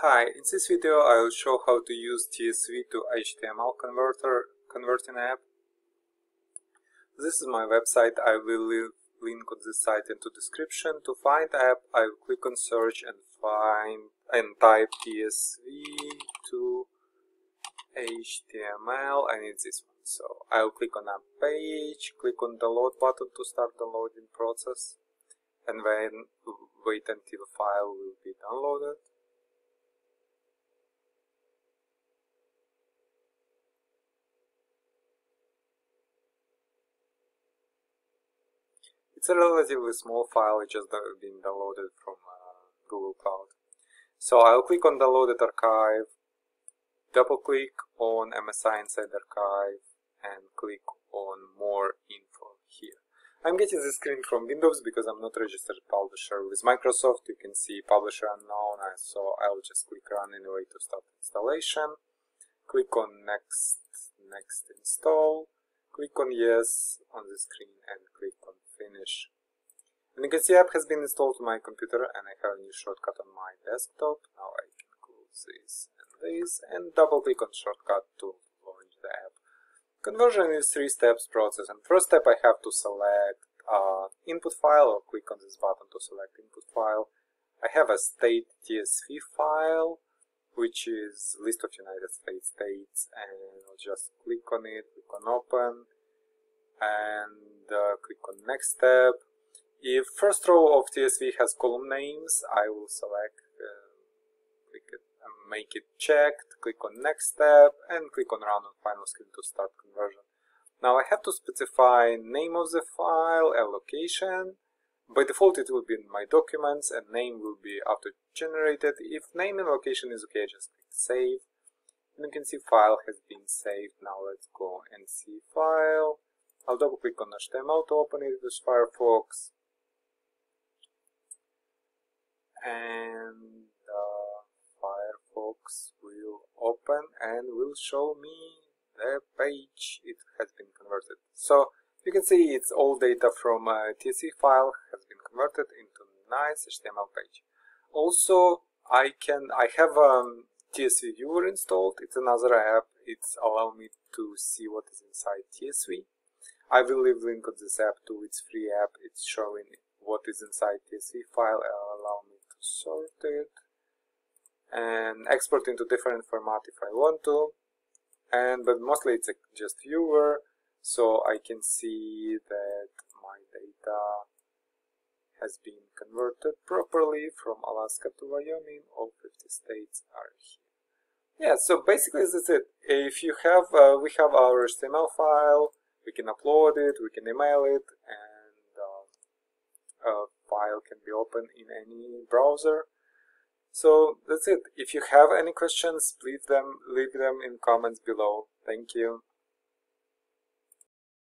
Hi, in this video I will show how to use TSV to HTML converter converting app. This is my website, I will leave link on this site into description. To find app, I will click on search and find and type TSV to HTML. I need this one. So I'll click on app page, click on the load button to start the loading process and then wait until the file will be downloaded. It's a relatively small file, it's just been downloaded from uh, Google Cloud. So I'll click on downloaded archive, double click on MSI Inside Archive and click on more info here. I'm getting this screen from Windows because I'm not registered publisher. With Microsoft you can see publisher unknown, so I'll just click run anyway to start installation. Click on next, next install, click on yes on the screen and click on finish. And you can see app has been installed to my computer and I have a new shortcut on my desktop. Now I can close this and this and double click on shortcut to launch the app. Conversion is three steps process and first step I have to select uh, input file or click on this button to select input file. I have a state TSV file which is list of United States states and I'll just click on it, click on open and uh, click on next step. If first row of TSV has column names, I will select, uh, click it and make it checked, click on next step and click on run on final screen to start conversion. Now I have to specify name of the file, a location. By default it will be in my documents and name will be auto generated. If name and location is okay, just click save. And you can see file has been saved. Now let's go and see file. I'll double click on HTML to open it with Firefox. And uh, Firefox will open and will show me the page it has been converted. So you can see it's all data from a TSV file has been converted into nice HTML page. Also, I can I have um, TSV viewer installed. It's another app. It's allow me to see what is inside TSV. I will leave link of this app to its free app. It's showing what is inside TSV file allow me to sort it and export into different format if I want to. And but mostly it's just viewer, so I can see that my data has been converted properly from Alaska to Wyoming. All 50 states are here. Yeah, so basically that's it. If you have, uh, we have our HTML file we can upload it, we can email it, and uh, a file can be opened in any browser. So that's it. If you have any questions, please them leave them in comments below. Thank you.